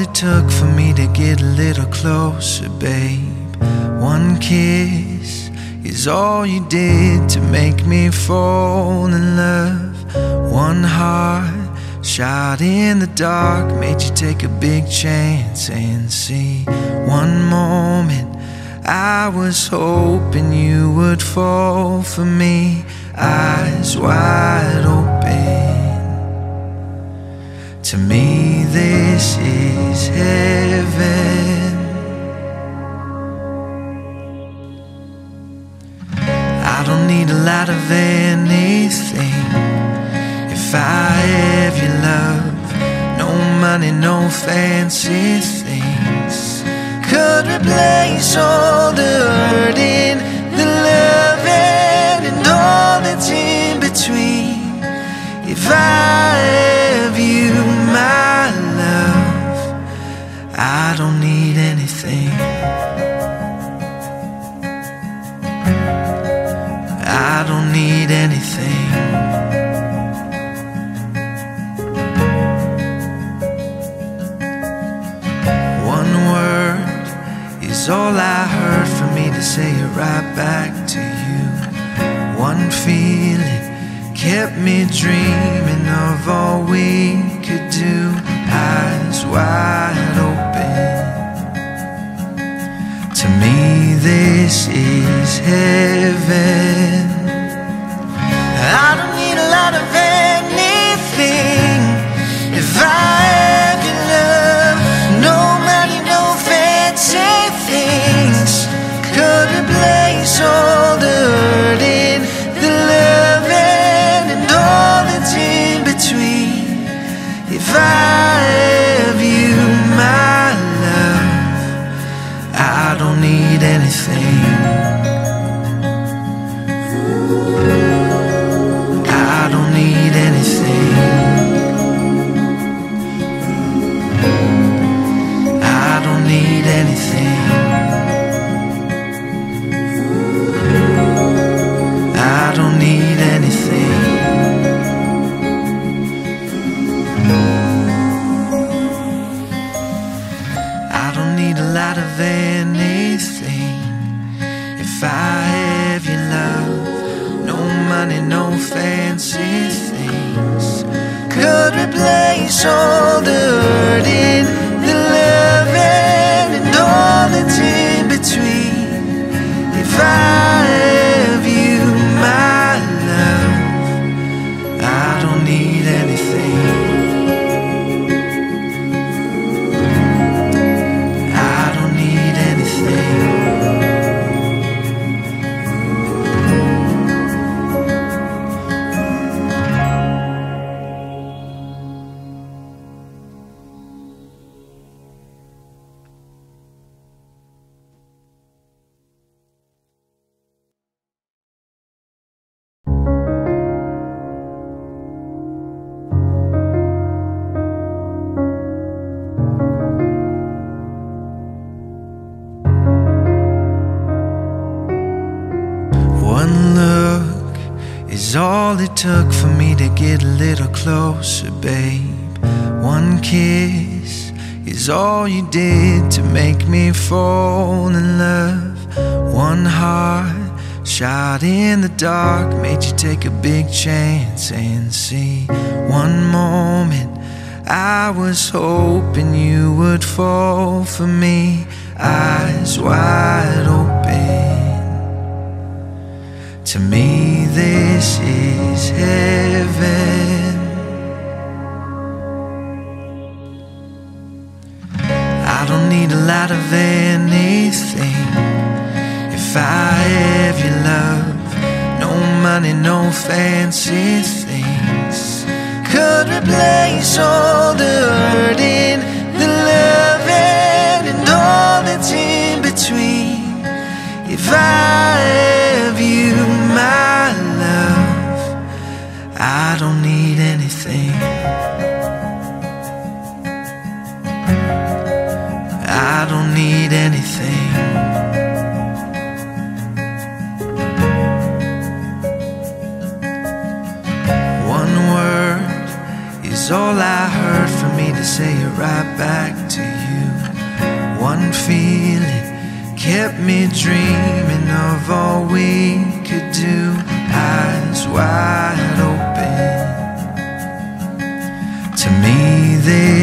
it took for me to get a little closer, babe. One kiss is all you did to make me fall in love. One heart shot in the dark made you take a big chance and see. One moment I was hoping you would fall for me, eyes wide open. To me, fancy things could replace all the hurting, the loving, and all that's in between. If I have you, my love, I don't need anything. I don't need anything. All I heard for me to say it right back to you. One feeling kept me dreaming of all we lot of anything if I have your love. No money, no fancy things could replace all the hurting, all it took for me to get a little closer, babe. One kiss is all you did to make me fall in love. One heart shot in the dark made you take a big chance and see. One moment I was hoping you would fall for me, eyes wide open. To me, this is heaven. I don't need a lot of anything if I have your love. No money, no fancy things could replace all the hurting, the loving, and all that's in between. If I I don't need anything. I don't need anything. One word is all I heard for me to say it right back to you. One feeling kept me dreaming of all we could do. Eyes wide open. To me, this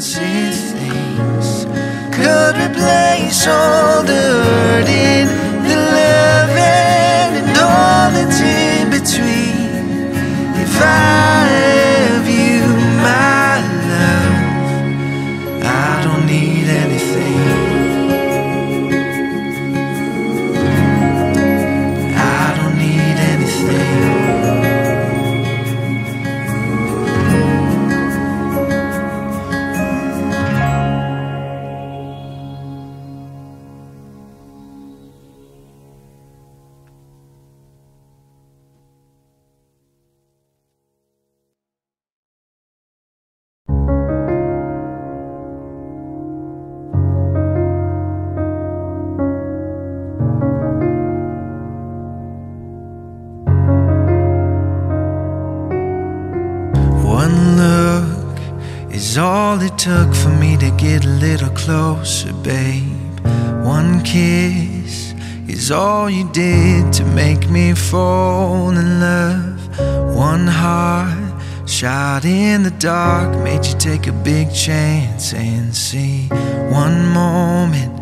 fancy things could replace all the is all it took for me to get a little closer, babe. One kiss is all you did to make me fall in love. One heart shot in the dark made you take a big chance and see. One moment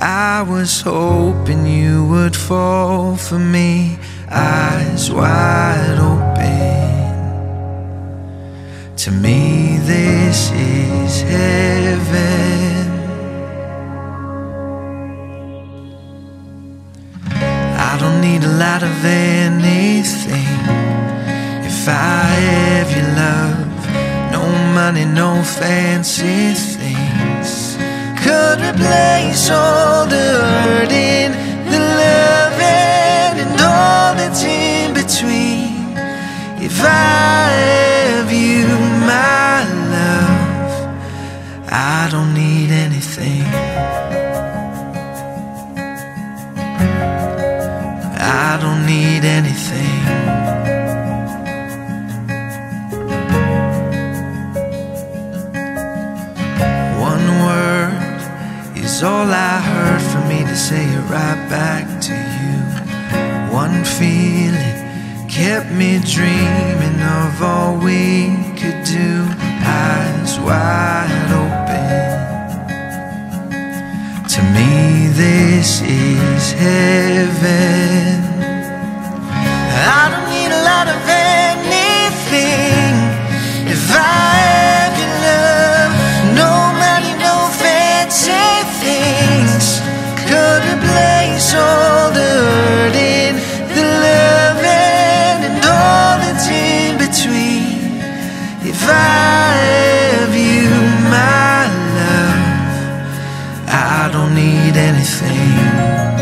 I was hoping you would fall for me, eyes wide open. To me, this is heaven. I don't need a lot of anything if I have your love. No money, no fancy things could replace all the hurting, the loving, and all that's in between. If I I don't need anything. I don't need anything. One word is all I heard for me to say it right back to you. One feeling kept me dreaming of all we could do. Eyes wide open. To me, this is heaven. I don't need a lot of anything I don't need anything.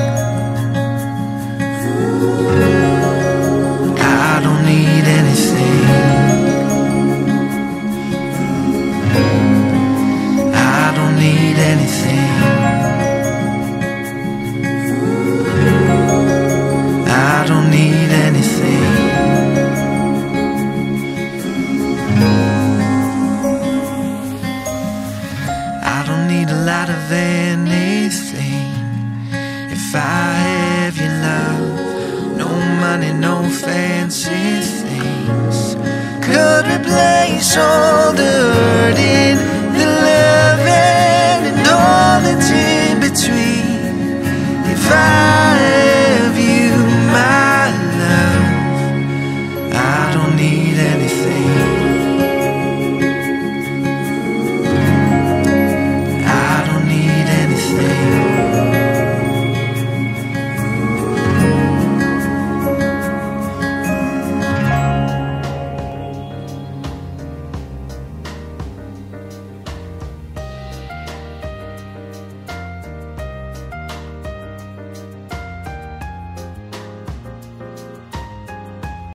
Replace